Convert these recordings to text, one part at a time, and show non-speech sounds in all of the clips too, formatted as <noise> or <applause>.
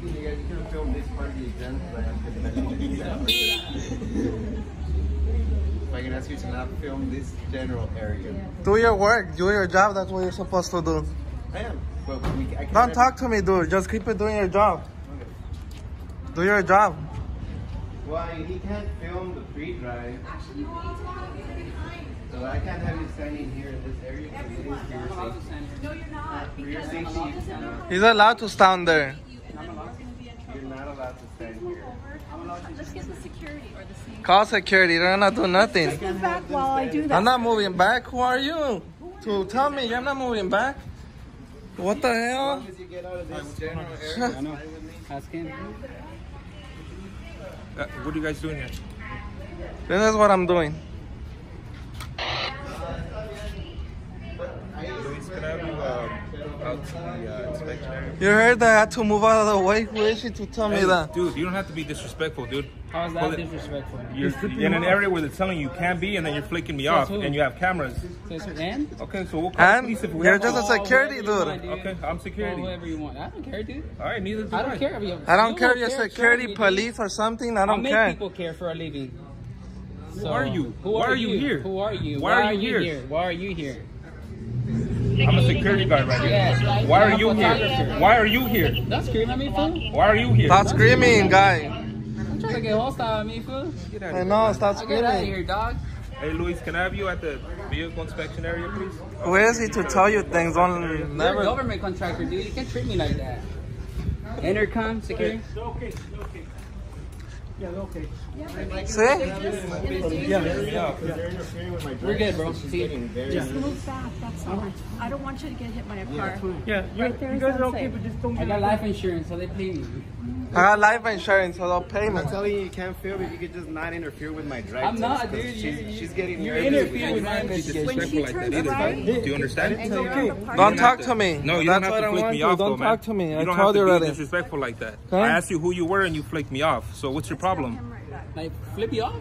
You guys can film this part of the exam, I If I can ask you to not film this general area. Do your work. Do your job. That's what you're supposed to do. I am. But we, I can't Don't talk to me, dude. Just keep it doing your job. Do your job. Why he can't film the pre-drive. So I can't have you standing here in this area because it is for your safety. No, you're not. For your safety, you. Uh, He's allowed to stand there. You're not allowed to stand here. Let's get the security or the scene. Call security. They're not doing nothing. Move back while I do that. I'm not moving back. Who are you? To tell me you're not moving back? What the hell? long as you get out of this general area, fine with me. Ask him. Uh, what are you guys doing here? This is what I'm doing. Luis, can I have you um, out to the uh, inspection area? You heard that I had to move out of the way? Who is she to tell me that? Dude, you don't have to be disrespectful, dude. How is that it- disrespectful? You're in an area where they're telling you can't be, and then you're flicking me off, who? and you have cameras. Says and? Okay, so we'll call And police if we you're have just a security whoever you dude. Okay, I'm security. Call whoever you want. I don't care, dude. All right, neither do I don't care if you. I don't you care if you're security, show police, or something. I don't make care. people care for a living. Who are you? Who Why are, are you here? Who are you? Why are you here? Why are you here? I'm a security guard right here. Why are you here? Why are you here? Don't scream at me, fool. Why are you here? Stop screaming, guy. I'm trying to get hostile at me, fool. Get out I of know, stop I get out of screaming. here, dog. Hey, Luis, can I have you at the vehicle inspection area, please? Where is he to tell you things? Don't You're a government contractor, dude. You can't treat me like that. Intercom, security. See? We're good, bro. See. Just move back. That's all. I don't want you to get hit by a car. Yeah, you, Right there you guys are okay, unsafe. but just don't I got life insurance, so they pay me. I got life insurance, so they'll pay me. I'm telling you, you can't film if you could just not interfere with my drive. I'm test, not, 'cause dude. She's, You- she's getting you're interfering with my Be investigation. When she disrespectful like turns either. right, Do you understand? and go around the. Don't talk to me. No, you That's don't have to I flick me you. off, Don't though, man. talk to me. You I don't told have you to already. be disrespectful like that. Okay. I asked you who you were, and you flicked me off. So what's your problem? Come right back. Like, flip you off?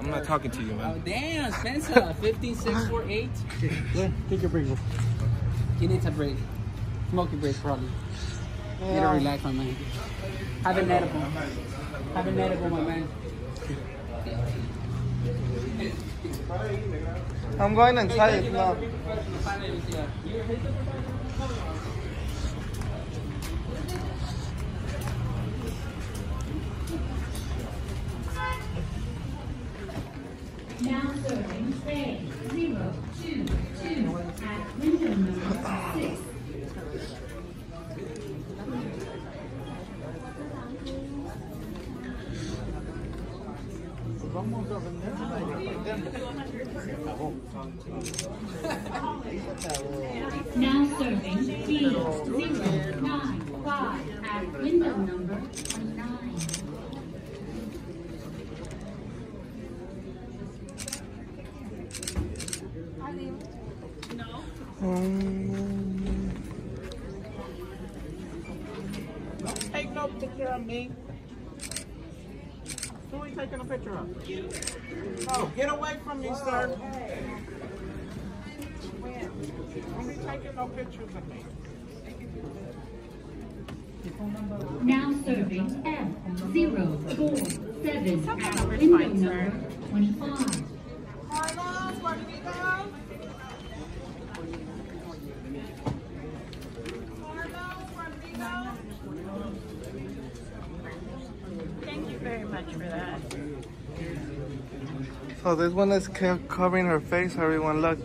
I'm not talking to you, Oh, man. damn, Spencer. <laughs> 15648. Take your break, bro. He needs a break. Smoky break, probably. Need to relax, my man. Have an edible. Have an edible, my man. I'm going inside. Now Now serving B zero nine five at window number twenty-nine. Take no picture of me. Who are you taking a picture of? Oh, get away from me, sir. Don't be taking no pictures of me. Now serving F zero four seven at window number twenty-five. Carlos, where did he go? Carlos, where did he go? Thank you very much So this one is covering her face. Everyone, look.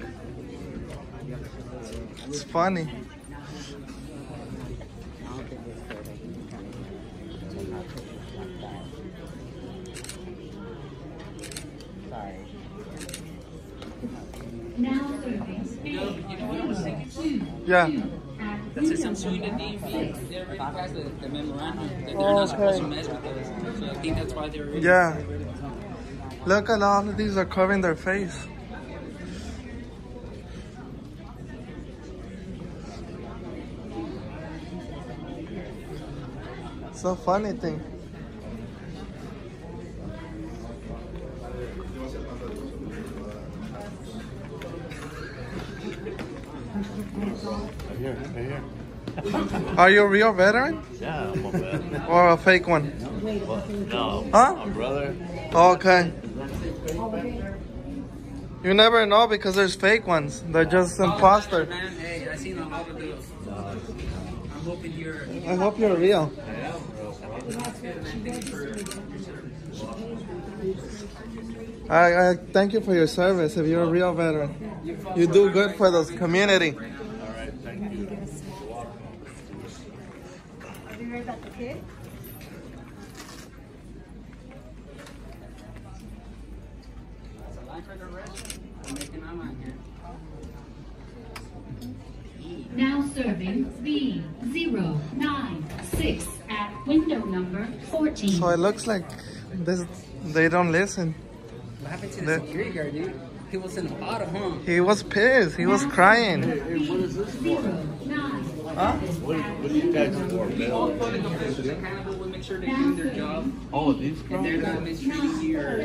It's funny. Two Yeah. at Since I'm suing the DMV, they already passed the, the memorandum that they're not supposed to mess with us. So I think that's why they're already. Yeah. Look at all of these are covering their face. It's a funny thing. Here, here. Are you a real veteran Yeah, I'm a man. or a fake one? Well, no, Huh? my brother. Okay. You never know because there's fake ones. They're just imposter. Man, hey, I seen a lot of those. I'm hoping you're. I hope you're real. I, I thank you for your service. If you're a real veteran, you do good for the community. All right, thank you. Have you heard about the kid? That's a line for the rest. I'm making my mind here. Now serving B zero nine six at window number 14. So it looks like this. They don't listen. What happened to The- the security guard, dude? He was in the bottom, huh? He was pissed. He was crying. Hey, what is this for? Huh? What, what are you guys for, All man? public officials at Hannibal will make sure they're doing their job. Oh, these If they're not mistreating you or...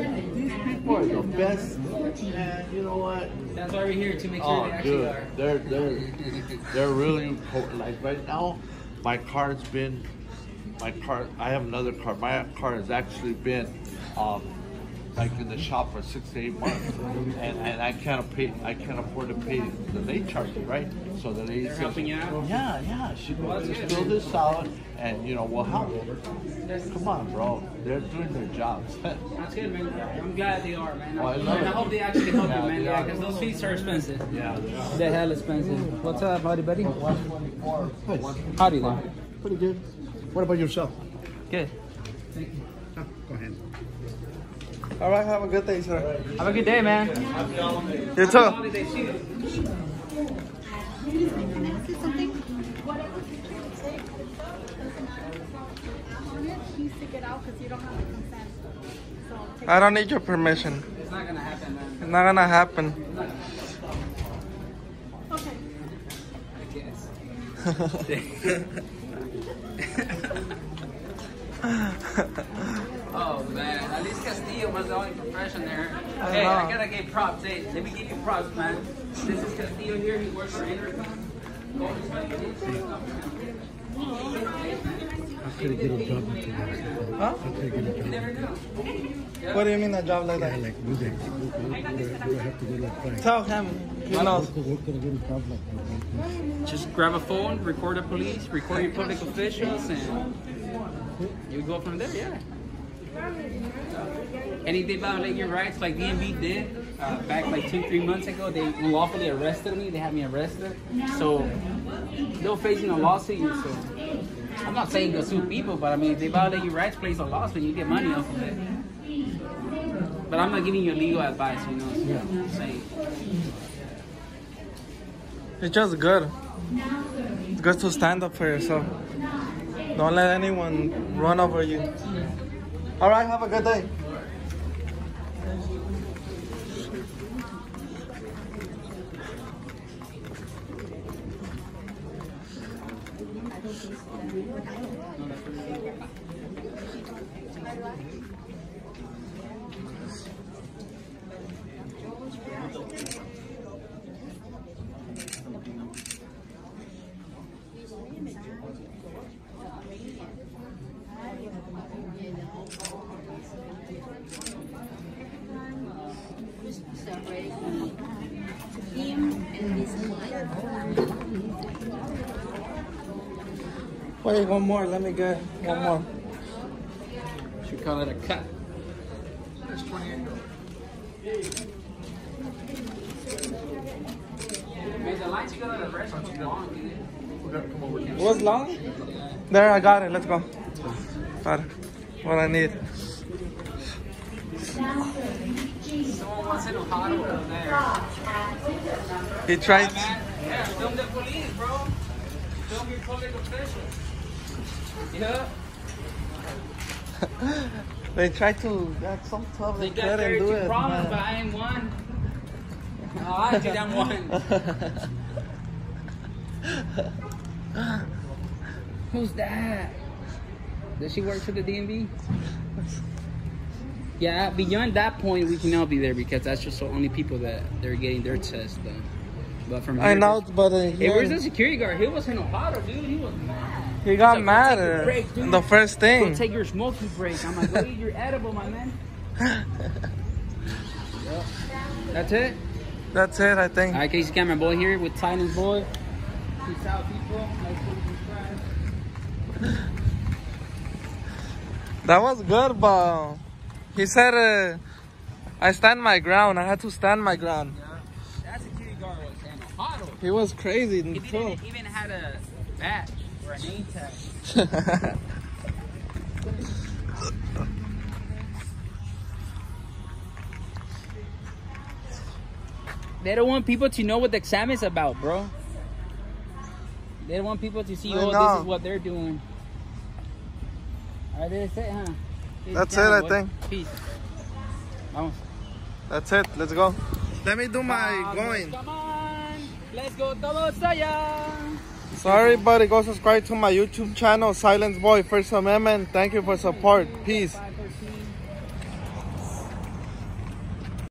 people are the best. Man, you know what? That's why we're here, to make sure Oh, they actually dude, are. they're they're <laughs> they're really important. Like right now, my car's been my car. I have another car. My car has actually been um, like in the shop for six to eight months, and and I can't pay. I can't afford to pay the late charges, right? So the lady They're says, helping you out? Yeah, yeah. She Well, just good, fill this out, and you know we'll help. Come on, bro. They're doing their jobs. <laughs> That's good, man. I'm glad they are, man. Oh, I I, love I hope they actually help Yeah, you, man. Yeah, because those fees are expensive. yeah. they are. They're hell expensive. What's up, howdy, buddy, buddy? Howdy there. Pretty good. What about yourself? Good. Thank you. Oh, go ahead. All right. Have a good day, sir. Have a good day, man. You too. Holiday season. I say something? Whatever picture you take doesn't have on it, needs to get out because you don't have the consent. So take I don't need your permission. It's not gonna happen, man. It's not gonna happen. Okay. Man, at least Castillo was the only profession there. I Hey, know. I gotta give props. Hey, let me give you props, man. This is Castillo here. He works for Intercom. I could get a job like that. Huh? I could get a job. Never know. What do you mean a job like Yeah, that? like music. Would I have to go like that? Tell him. He knows. What could I get a job like that? Just grab a phone, record the police, record your public officials, and you go from there. Yeah. Anything violate your rights like DMV did uh, back like two, three months ago. They unlawfully arrested me. They had me arrested. So they're facing a lawsuit. So I'm not saying go sue people, but I mean if they violate your rights, place a lawsuit, you get money off of it. But I'm not giving you legal advice, you know. So I'm saying. It's just good. It's good to stand up for yourself. Don't let anyone run over you. All right, have a good day. Wait, one more. Let me go. one more. Should call it a cut. Man, the lines you got at the restaurant too long, dude. What's long? There, I got it. Let's go. Got it. What I need. Someone wants in hot over there. He tried. Man, yeah, film the police, bro. Film your public officials. Yeah. <laughs> They try to act so tough. They They got couldn't do 32 it. problems, but I ain't one. I did I'm one. <laughs> Who's that? Does she work for the DMV? Yeah, beyond that point, we can all be there because that's just the only people that they're getting their test done. But from here, I know, but uh, Hey, where's the security guard? He was Enojado, dude. He was mad. He got like, mad "Go take uh, break, dude. the first Go thing. take your smoky break. I'm like, go eat your edible, my man. Yep. <laughs> That's it. That's it, I think. All right, Casey Cameron boy here with Titan's boy. Peace out, people. Like, subscribe. <laughs> That was good, but he said uh, I stand my ground. I had to stand my ground. That security guard was Enojado. He was crazy He too. didn't even had a badge or tag. They don't want people to know what the exam is about, bro. They don't want people to see, oh, this is what they're doing. All right, that's it, huh? Peace, That's Cameron, it, I think. Peace. Vamos. That's it. Let's go. Let me do my Vamos, going. Come on. Let's go todos allá. So everybody go subscribe to my YouTube channel, Silence Boy First Amendment. Thank you for support. Peace.